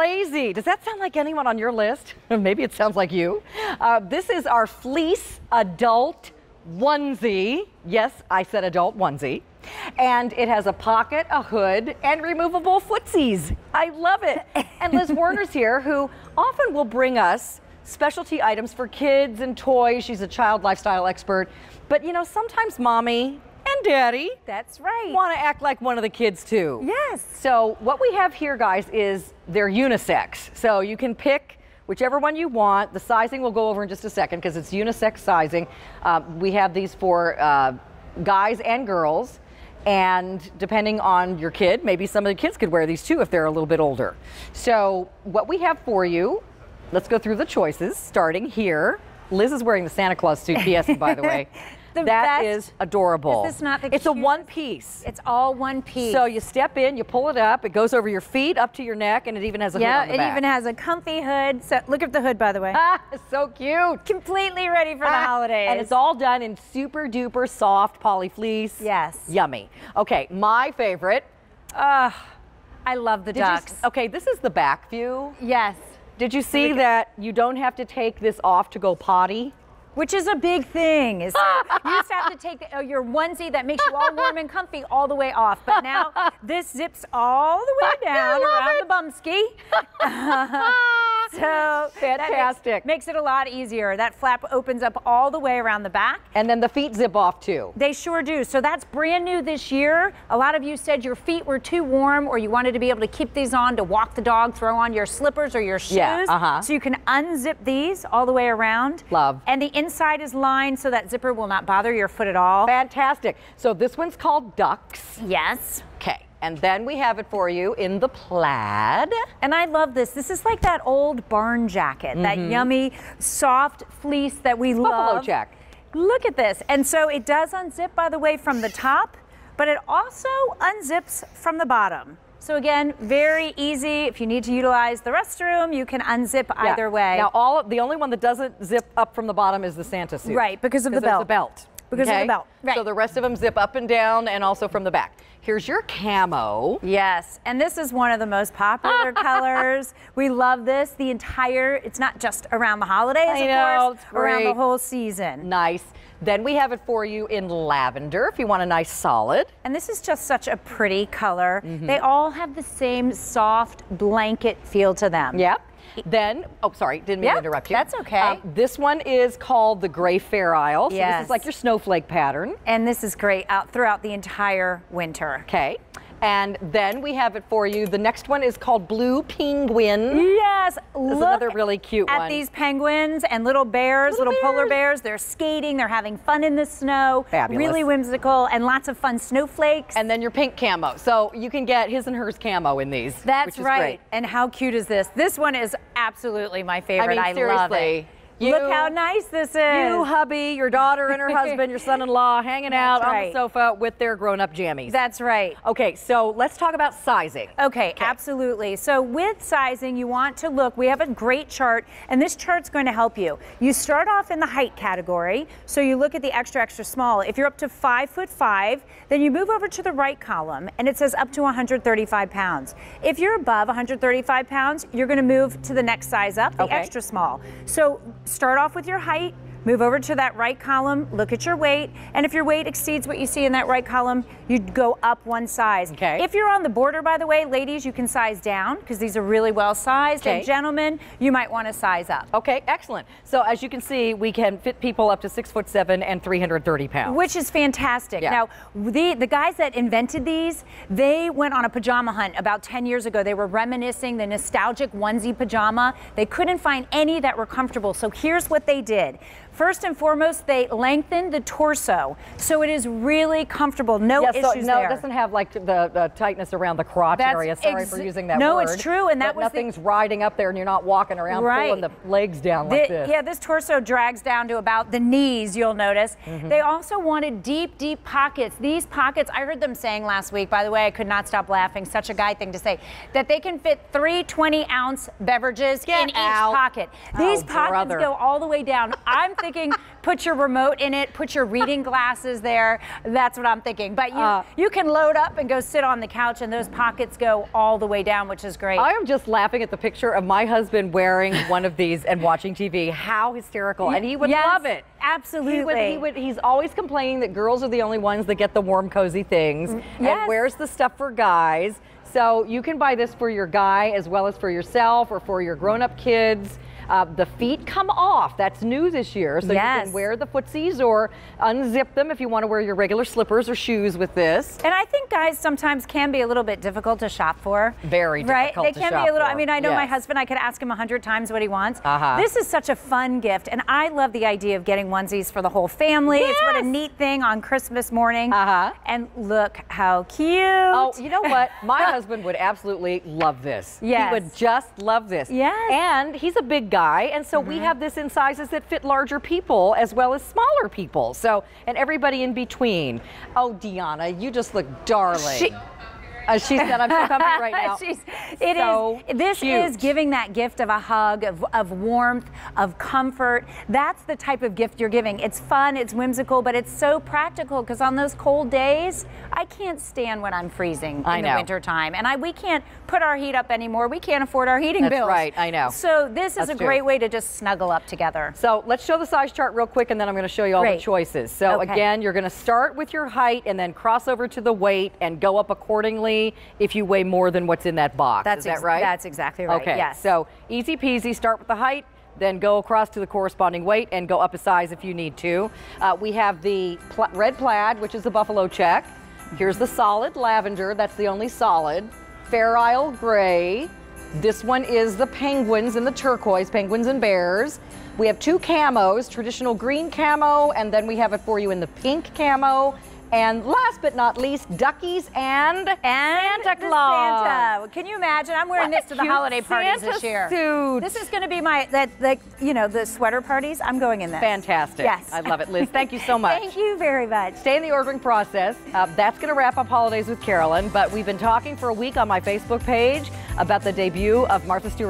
lazy. Does that sound like anyone on your list? Maybe it sounds like you. Uh, this is our fleece adult onesie. Yes, I said adult onesie. And it has a pocket, a hood, and removable footsies. I love it. And Liz Werner's here, who often will bring us specialty items for kids and toys. She's a child lifestyle expert. But you know, sometimes mommy and daddy That's right. want to act like one of the kids too. Yes. So what we have here, guys, is they're unisex. So you can pick whichever one you want. The sizing we'll go over in just a second because it's unisex sizing. Uh, we have these for uh, guys and girls. And depending on your kid, maybe some of the kids could wear these too if they're a little bit older. So what we have for you, let's go through the choices starting here. Liz is wearing the Santa Claus suit, PS, by the way. The That is adorable. Is this not the It's a one piece. It's all one piece. So you step in, you pull it up, it goes over your feet, up to your neck, and it even has a yeah, hood on the it back. even has a comfy hood. So look at the hood, by the way. Ah, so cute. Completely ready for the Ah, holidays. And it's all done in super duper soft poly fleece. Yes. Yummy. Okay, my favorite. Ugh, I love the Did you ducks. okay, this is the back view. Yes. Did you see that you don't have to take this off to go potty? Which is a big thing. Is so you used to have to take the, uh, your onesie that makes you all warm and comfy all the way off, but now this zips all the way down around it. the bumski. so that makes- Fantastic. makes, it a lot easier. That flap opens up all the way around the back. And then the feet zip off too. They sure do. So that's brand new this year. A lot of you said your feet were too warm or you wanted to be able to keep these on to walk the dog, throw on your slippers or your shoes. Yeah, uh-huh. So you can unzip these all the way around. Love. And the inside is lined so that zipper will not bother your foot at all. Fantastic. So this one's called Ducks. Yes. Okay. And then we have it for you in the plaid. And I love this. This is like that old barn jacket, that mm-hmm. yummy, soft fleece that we love. Buffalo check. Look at this. And so it does unzip, by the way, from the top, but it also unzips from the bottom. So again, very easy. If you need to utilize the restroom, you can unzip Yeah. either way. Now, all of, the only one that doesn't zip up from the bottom is the Santa suit. Right, because of the belt. the belt. Because of the belt, right. So the rest of them zip up and down and also from the back. Here's your camo. Yes, and this is one of the most popular colors. We love this. The entire, it's not just around the holidays, I of know, course, it's around the whole season. Nice. Then we have it for you in lavender if you want a nice solid. And this is just such a pretty color. Mm-hmm. They all have the same soft blanket feel to them. Yep. Then, oh, sorry, didn't mean Yeah, to interrupt you. that's okay. Um, this one is called the Gray Fair Isle. So this is like your snowflake pattern. And this is great out throughout the entire winter. Okay. And then we have it for you. The next one is called Blue Penguin. Yes, look another really cute one. at one. these penguins and little bears, Little little, polar bears. bears. They're skating, they're having fun in the snow. Fabulous. Really whimsical and lots of fun snowflakes. And then your pink camo. So you can get his and hers camo in these. That's right. Great. And how cute is this? This one is absolutely my favorite. I mean, love it. You- Look how nice this is. You, hubby, your daughter, and her husband, your son-in-law, hanging out That's on the sofa with their grown-up jammies. That's right. okay, so let's talk about sizing. Okay, absolutely. So with sizing, you want to look, we have a great chart, and this chart's going to help you. You start off in the height category, so you look at the extra, extra small. If you're up to five foot five, then you move over to the right column, and it says up to 135 pounds. If you're above 135 pounds, you're going to move to the next size up, the Okay. extra small. So start off with your height, Move over to that right column, look at your weight, and if your weight exceeds what you see in that right column, you go up one size. Okay. If you're on the border, by the way, ladies, you can size down because these are really well sized. Okay. And gentlemen, you might want to size up. Okay, excellent. So as you can see, we can fit people up to six foot seven and 330 pounds. Which is fantastic. Yeah. Now, the, the guys that invented these, they went on a pajama hunt about 10 years ago. They were reminiscing the nostalgic onesie pajama. They couldn't find any that were comfortable. So here's what they did. First and foremost, they lengthen the torso. So it is really comfortable. No yeah, so issues no, there. it doesn't have like the, the tightness around the crotch That's area. Sorry for using that No, word. No, it's true, and that was the- nothing's riding up there, and you're not walking around Right. pulling the legs down like The- this. Yeah, this torso drags down to about the knees, you'll notice. Mm-hmm. They also wanted deep, deep pockets. These pockets, I heard them saying last week, by the way, I could not stop laughing, such a guy thing to say, that they can fit three 20 ounce beverages Get in each pocket. These Oh, pockets brother. go all the way down. I'm thinking thinking put your remote in it, put your reading glasses there. That's what I'm thinking. But you, uh, you can load up and go sit on the couch and those pockets go all the way down, which is great. I am just laughing at the picture of my husband wearing one of these and watching TV. How hysterical. And he would yes, love it. Absolutely. He would, he would, he's always complaining that girls are the only ones that get the warm, cozy things. Yes. And where's the stuff for guys? So you can buy this for your guy as well as for yourself or for your grown-up kids. Uh, the feet come off. That's new this year. So yes. you can wear the footsies or unzip them if you want to wear your regular slippers or shoes with this. And I think guys sometimes can be a little bit difficult to shop for. Very right? They can be a little, for. I mean, I know yes. my husband, I could ask him a hundred times what he wants. Uh-huh. This is such a fun gift. And I love the idea of getting onesies for the whole family. Yes. It's what a neat thing on Christmas morning. Uh-huh. And look how cute. Oh, you know what? My husband would absolutely love this. Yes. He would just love this. Yes. And he's a big guy. And so mm -hmm. we mm-hmm. have this in sizes that fit larger people as well as smaller people. So, and everybody in between. Oh, Deanna, you just look darling. She as she said, I'm so comfy right now. She's, it so is, This is giving that gift of a hug, of, of warmth, of comfort. That's the type of gift you're giving. It's fun, it's whimsical, but it's so practical because on those cold days, I can't stand when I'm freezing I in know. the wintertime. And I, we can't put our heat up anymore. We can't afford our heating That's bills. right, I know. So this is a true. great way to just snuggle up together. So let's show the size chart real quick and then I'm going to show you all great. the choices. So okay. again, you're going to start with your height and then cross over to the weight and go up accordingly if you weigh more than what's in that box. That's Is that right? That's exactly right. Okay. Yes. So easy peasy. Start with the height then go across to the corresponding weight and go up a size if you need to. Uh, we have the pl red plaid, which is the buffalo check. Here's the solid lavender, that's the only solid. Fair Isle gray. This one is the penguins and the turquoise, penguins and bears. We have two camos, traditional green camo, and then we have it for you in the pink camo and last but not least, duckies and, and Santa Claus. Santa. Can you imagine? I'm wearing what this to the holiday parties Santa this year. Suit. This is going to be my that like you know the sweater parties. I'm going in this. Fantastic. Yes, I love it, Liz. Thank you so much. Thank you very much. Stay in the ordering process. Uh, that's going to wrap up holidays with Carolyn. But we've been talking for a week on my Facebook page about the debut of Martha Stewart.